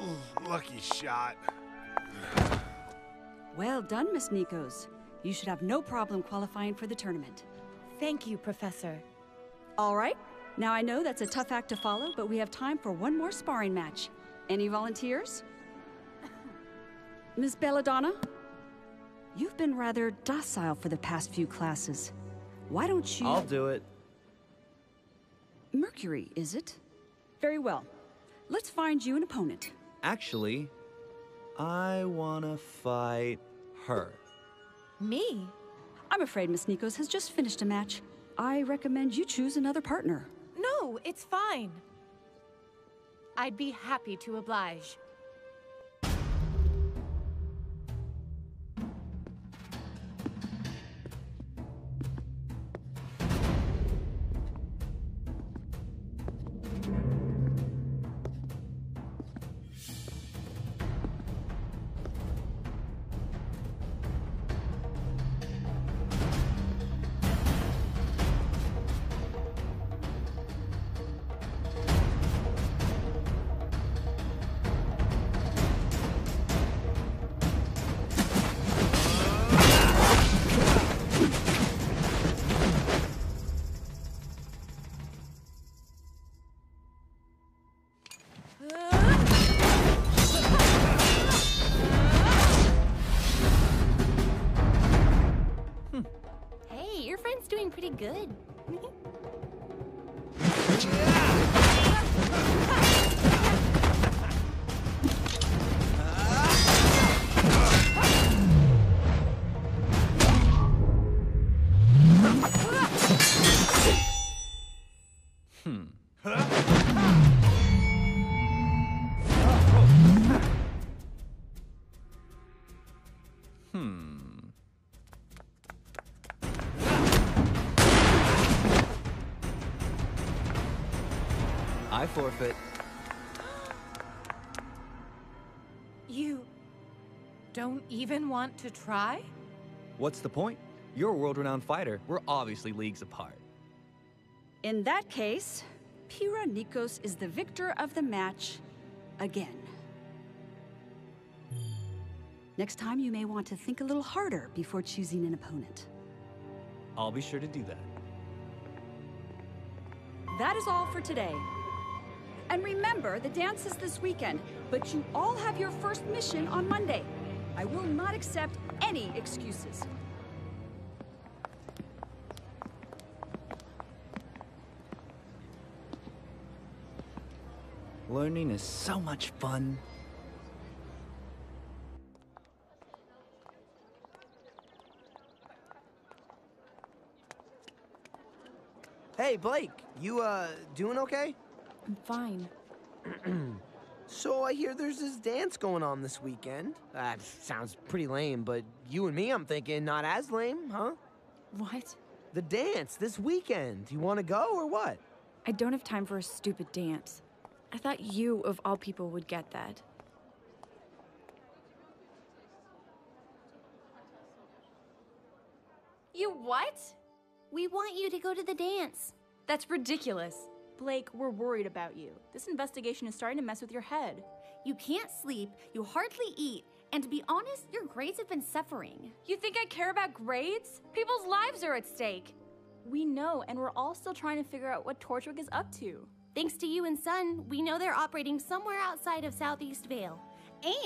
Ooh, lucky shot. Well done, Miss Nikos. You should have no problem qualifying for the tournament. Thank you, Professor. All right. Now I know that's a tough act to follow, but we have time for one more sparring match. Any volunteers? Miss Belladonna? You've been rather docile for the past few classes. Why don't you... I'll do it. Mercury, is it? Very well. Let's find you an opponent. Actually, I wanna fight her. Me? I'm afraid Miss Nikos has just finished a match. I recommend you choose another partner. No, it's fine. I'd be happy to oblige. Hmm. I forfeit. You don't even want to try? What's the point? You're a world-renowned fighter. We're obviously leagues apart. In that case, Pyrrha Nikos is the victor of the match again. Next time, you may want to think a little harder before choosing an opponent. I'll be sure to do that. That is all for today. And remember, the dance is this weekend, but you all have your first mission on Monday. I will not accept any excuses. Learning is so much fun. Hey, Blake, you, uh, doing okay? I'm fine. So I hear there's this dance going on this weekend. That sounds pretty lame, but you and me, I'm thinking, not as lame, huh? What? The dance this weekend. You want to go or what? I don't have time for a stupid dance. I thought you, of all people, would get that. You what? We want you to go to the dance. That's ridiculous. Blake, we're worried about you. This investigation is starting to mess with your head. You can't sleep, you hardly eat, and to be honest, your grades have been suffering. You think I care about grades? People's lives are at stake. We know, and we're all still trying to figure out what Torchwick is up to. Thanks to you and Sun, we know they're operating somewhere outside of Southeast Vale.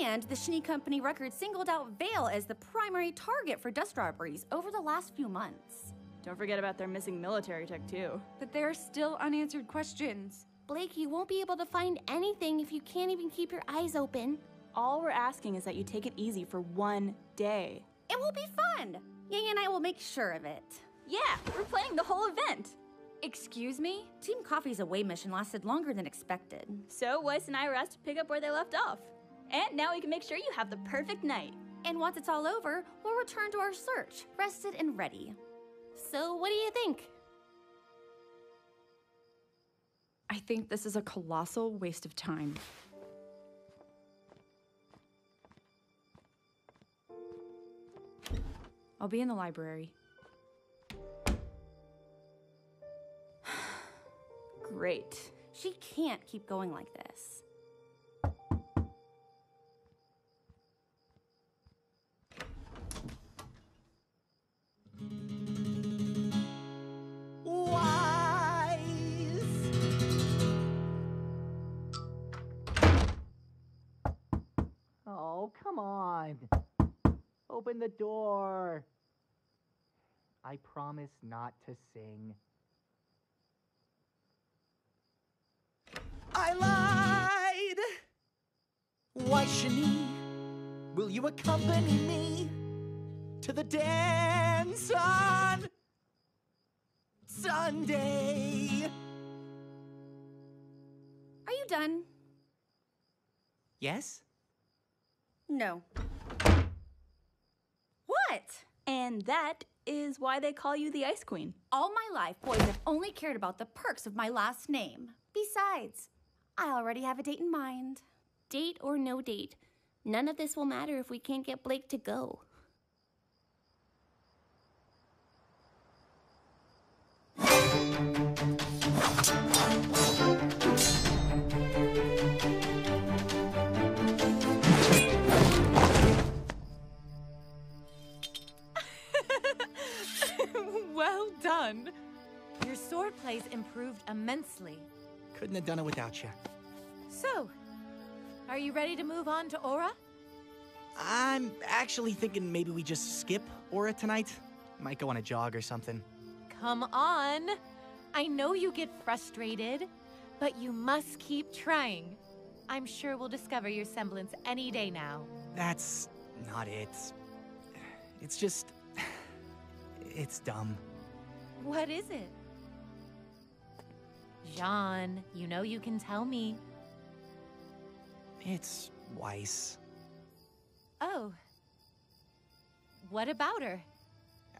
And the Schnee Company record singled out Vale as the primary target for dust robberies over the last few months. Don't forget about their missing military tech, too. But there are still unanswered questions. Blake, you won't be able to find anything if you can't even keep your eyes open. All we're asking is that you take it easy for one day. It will be fun! Yang and I will make sure of it. Yeah, we're planning the whole event. Excuse me? Team Coffee's away mission lasted longer than expected. So Weiss and I were asked to pick up where they left off. And now we can make sure you have the perfect night. And once it's all over, we'll return to our search, rested and ready. So, what do you think? I think this is a colossal waste of time. I'll be in the library. Great. She can't keep going like this. Oh, come on. Open the door. I promise not to sing. I lied! Weiss Schnee, will you accompany me to the dance on Sunday? Are you done? Yes? No. What? And that is why they call you the Ice Queen. All my life, boys have only cared about the perks of my last name. Besides, I already have a date in mind. Date or no date, none of this will matter if we can't get Blake to go. Done. Your swordplay's improved immensely. Couldn't have done it without you. So, are you ready to move on to Aura? I'm actually thinking maybe we just skip Aura tonight. Might go on a jog or something. Come on. I know you get frustrated, but you must keep trying. I'm sure we'll discover your semblance any day now. That's not it. It's just. It's dumb. What is it? Jaune, you know you can tell me. It's Weiss. Oh. What about her?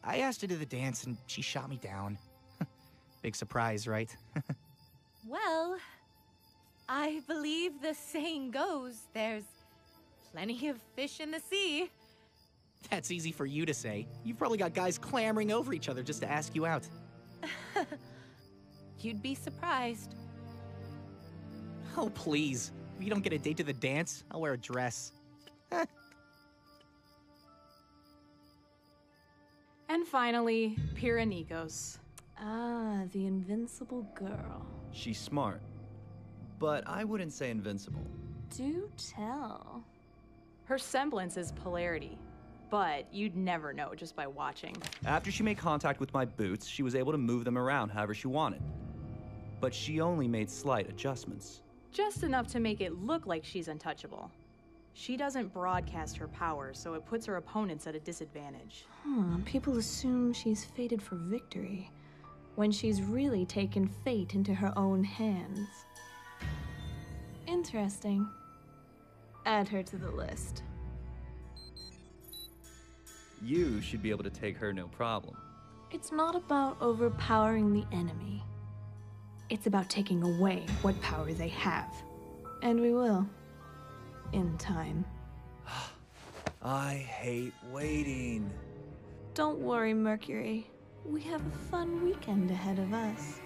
I asked her to the dance and she shot me down. Big surprise, right? Well, I believe the saying goes there's plenty of fish in the sea. That's easy for you to say. You've probably got guys clamoring over each other just to ask you out. You'd be surprised. Oh, please. If you don't get a date to the dance, I'll wear a dress. And finally, Pyrrha Ah, the invincible girl. She's smart, but I wouldn't say invincible. Do tell. Her semblance is polarity, but you'd never know just by watching. After she made contact with my boots, she was able to move them around however she wanted. But she only made slight adjustments. Just enough to make it look like she's untouchable. She doesn't broadcast her power, so it puts her opponents at a disadvantage. Huh, people assume she's fated for victory, when she's really taken fate into her own hands. Interesting. Add her to the list. You should be able to take her no problem. It's not about overpowering the enemy. It's about taking away what power they have. And we will. In time. I hate waiting. Don't worry, Mercury. We have a fun weekend ahead of us.